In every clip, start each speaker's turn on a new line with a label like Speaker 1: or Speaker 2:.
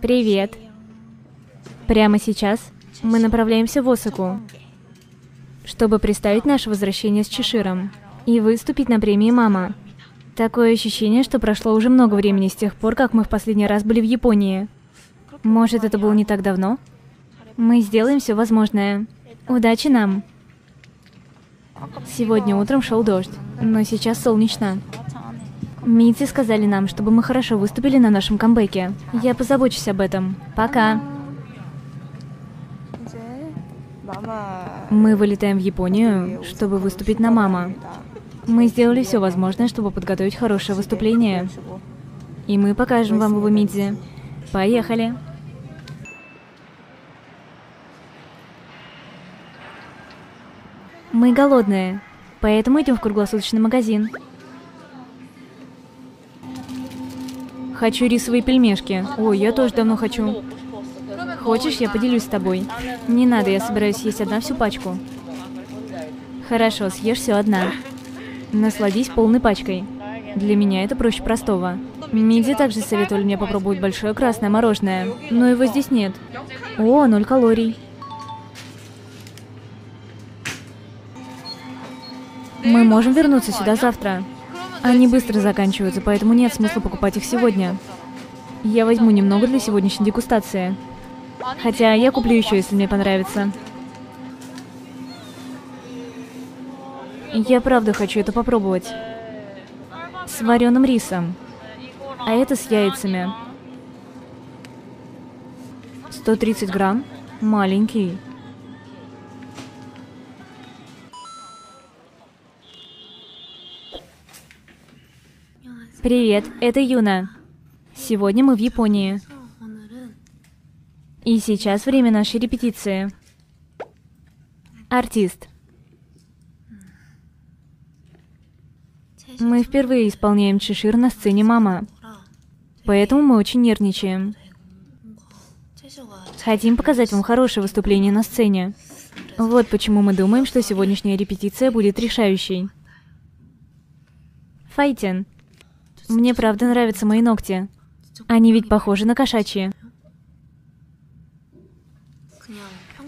Speaker 1: Привет. Прямо сейчас мы направляемся в Осаку, чтобы представить наше возвращение с Чеширом и выступить на премии «Мама». Такое ощущение, что прошло уже много времени с тех пор, как мы в последний раз были в Японии. Может, это было не так давно? Мы сделаем все возможное. Удачи нам! Сегодня утром шел дождь, но сейчас солнечно. Мидзи сказали нам, чтобы мы хорошо выступили на нашем камбэке. Я позабочусь об этом. Пока. Мы вылетаем в Японию, чтобы выступить на «Мама». Мы сделали все возможное, чтобы подготовить хорошее выступление. И мы покажем вам его Мидзи. Поехали! Мы голодные, поэтому идем в круглосуточный магазин. Хочу рисовые пельмешки. Ой, я тоже давно хочу. Хочешь, я поделюсь с тобой? Не надо, я собираюсь съесть одна всю пачку. Хорошо, съешь все одна. Насладись полной пачкой. Для меня это проще простого. Миди также советовали мне попробовать большое красное мороженое, но его здесь нет. О, ноль калорий. Мы можем вернуться сюда завтра. Они быстро заканчиваются, поэтому нет смысла покупать их сегодня. Я возьму немного для сегодняшней дегустации. Хотя я куплю еще, если мне понравится. Я правда хочу это попробовать. С вареным рисом. А это с яйцами. 130 грамм. Маленький. Привет, это Юна. Сегодня мы в Японии. И сейчас время нашей репетиции. Артист. Мы впервые исполняем Чешир на сцене «Мама». Поэтому мы очень нервничаем. Хотим показать вам хорошее выступление на сцене. Вот почему мы думаем, что сегодняшняя репетиция будет решающей. Файтин. Мне правда нравятся мои ногти. Они ведь похожи на кошачьи.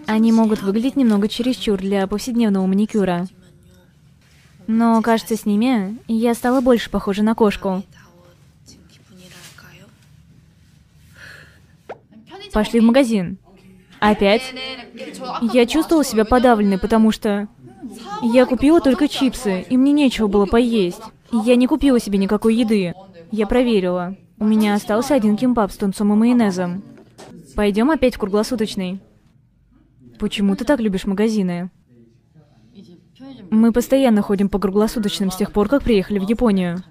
Speaker 1: Они могут выглядеть немного чересчур для повседневного маникюра. Но, кажется, с ними я стала больше похожа на кошку. Пошли в магазин. Опять? Я чувствовала себя подавленной, потому что... Я купила только чипсы, и мне нечего было поесть. Я не купила себе никакой еды. Я проверила. У меня остался один кимбаб с тунцом и майонезом. Пойдем опять в круглосуточный. Почему ты так любишь магазины? Мы постоянно ходим по круглосуточным с тех пор, как приехали в Японию.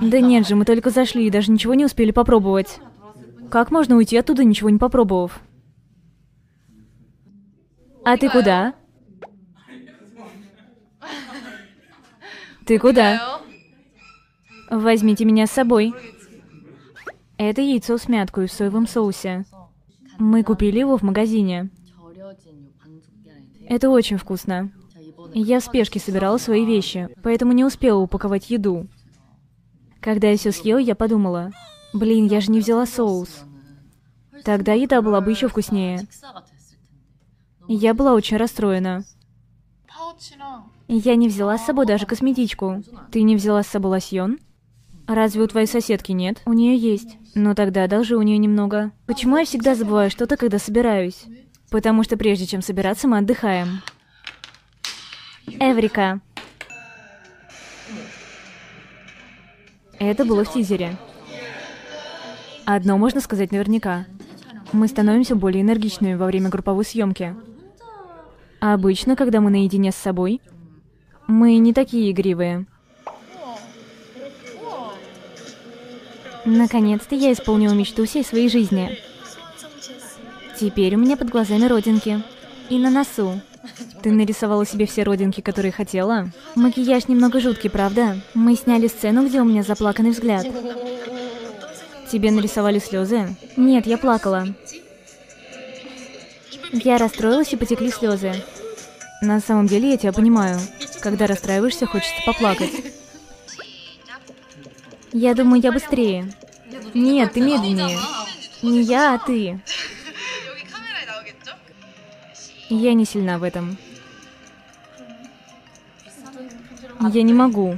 Speaker 1: Да нет же, мы только зашли и даже ничего не успели попробовать. Как можно уйти оттуда, ничего не попробовав? А ты куда? Ты куда? Возьмите меня с собой. Это яйцо с мяткой в соевом соусе. Мы купили его в магазине. Это очень вкусно. Я в спешке собирала свои вещи, поэтому не успела упаковать еду. Когда я все съела, я подумала, блин, я же не взяла соус. Тогда еда была бы еще вкуснее. Я была очень расстроена. Я не взяла с собой даже косметичку. Ты не взяла с собой лосьон? Разве у твоей соседки нет? У нее есть. Ну тогда одолжи у нее немного. Почему я всегда забываю что-то, когда собираюсь? Потому что прежде чем собираться, мы отдыхаем. Эврика. Это было в тизере. Одно можно сказать наверняка. Мы становимся более энергичными во время групповой съемки. А обычно, когда мы наедине с собой, мы не такие игривые. Наконец-то я исполнила мечту всей своей жизни. Теперь у меня под глазами родинки. И на носу. Ты нарисовала себе все родинки, которые хотела? Макияж немного жуткий, правда? Мы сняли сцену, где у меня заплаканный взгляд. Тебе нарисовали слезы? Нет, я плакала. Я расстроилась и потекли слезы. На самом деле я тебя понимаю. Когда расстраиваешься, хочется поплакать. Я думаю, я быстрее. Нет, ты медленнее. Не я, а ты. Я не сильна в этом. Я не могу.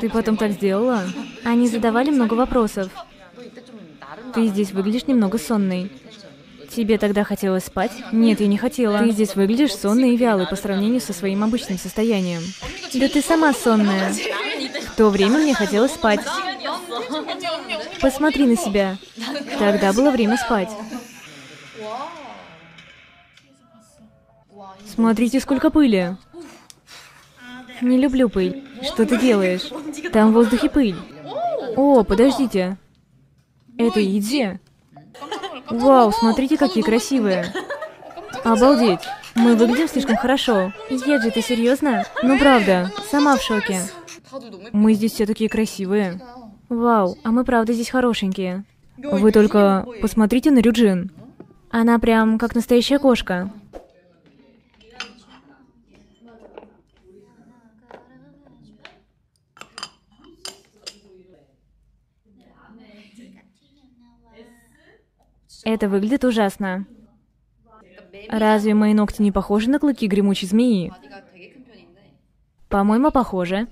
Speaker 1: Ты потом так сделала? Они задавали много вопросов. Ты здесь выглядишь немного сонной. Тебе тогда хотелось спать? Нет, я не хотела. Ты здесь выглядишь сонной и вялой по сравнению со своим обычным состоянием. Да ты сама сонная. В то время мне хотелось спать. Посмотри на себя. Тогда было время спать. Смотрите, сколько пыли. Не люблю пыль. Что ты делаешь? Там в воздухе пыль. О, подождите. Это Идзи? Вау, смотрите, какие красивые. Обалдеть. Мы выглядим слишком хорошо. Еджи, ты серьезно? Ну правда, сама в шоке. Мы здесь все такие красивые. Вау, а мы правда здесь хорошенькие. Вы только посмотрите на Рюджин. Она прям как настоящая кошка. Это выглядит ужасно. Разве мои ногти не похожи на клыки гремучей змеи? По-моему, похоже.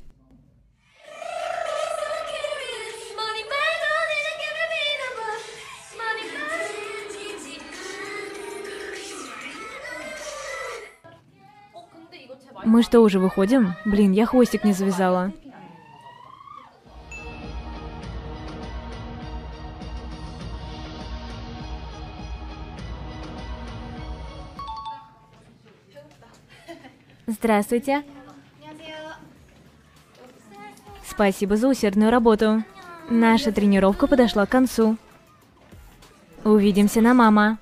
Speaker 1: Мы что, уже выходим? Блин, я хвостик не завязала. Здравствуйте. Спасибо за усердную работу. Наша тренировка подошла к концу. Увидимся на мама.